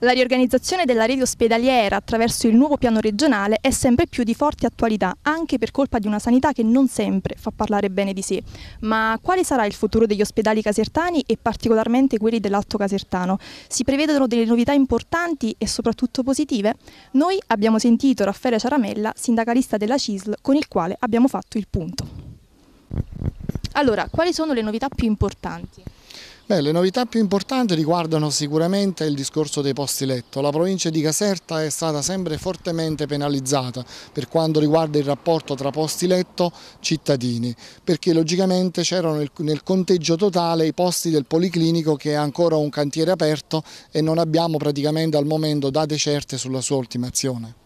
La riorganizzazione della rete ospedaliera attraverso il nuovo piano regionale è sempre più di forte attualità, anche per colpa di una sanità che non sempre fa parlare bene di sé. Ma quale sarà il futuro degli ospedali casertani e particolarmente quelli dell'Alto Casertano? Si prevedono delle novità importanti e soprattutto positive? Noi abbiamo sentito Raffaele Ciaramella, sindacalista della CISL, con il quale abbiamo fatto il punto. Allora, quali sono le novità più importanti? Beh, le novità più importanti riguardano sicuramente il discorso dei posti letto. La provincia di Caserta è stata sempre fortemente penalizzata per quanto riguarda il rapporto tra posti letto cittadini, perché logicamente c'erano nel conteggio totale i posti del policlinico che è ancora un cantiere aperto e non abbiamo praticamente al momento date certe sulla sua ultimazione.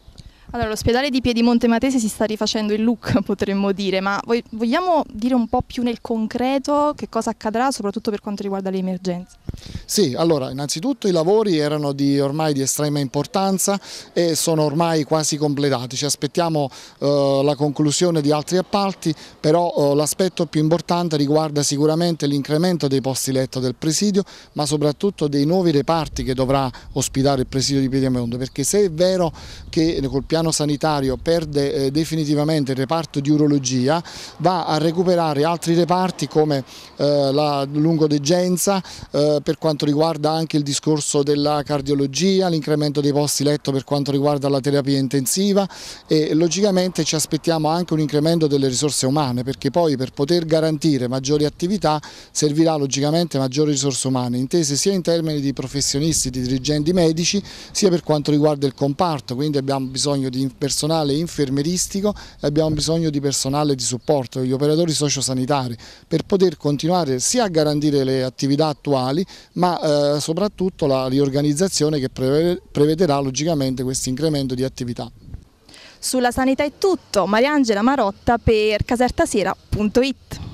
Allora, l'ospedale di Piedimonte Matese si sta rifacendo il look, potremmo dire, ma vogliamo dire un po' più nel concreto che cosa accadrà, soprattutto per quanto riguarda le emergenze? Sì, allora, innanzitutto i lavori erano di, ormai di estrema importanza e sono ormai quasi completati. Ci aspettiamo eh, la conclusione di altri appalti, però eh, l'aspetto più importante riguarda sicuramente l'incremento dei posti letto del presidio, ma soprattutto dei nuovi reparti che dovrà ospitare il presidio di Piedimonte, perché se è vero che col piano piano sanitario perde eh, definitivamente il reparto di urologia, va a recuperare altri reparti come eh, la lungodegenza eh, per quanto riguarda anche il discorso della cardiologia, l'incremento dei posti letto per quanto riguarda la terapia intensiva e logicamente ci aspettiamo anche un incremento delle risorse umane perché poi per poter garantire maggiori attività servirà logicamente maggiori risorse umane, intese sia in termini di professionisti, di dirigenti medici, sia per quanto riguarda il comparto, quindi abbiamo bisogno bisogno di personale infermeristico e abbiamo bisogno di personale di supporto, gli operatori sociosanitari, per poter continuare sia a garantire le attività attuali, ma eh, soprattutto la riorganizzazione che prevederà logicamente questo incremento di attività. Sulla sanità è tutto, Mariangela Marotta per casertasera.it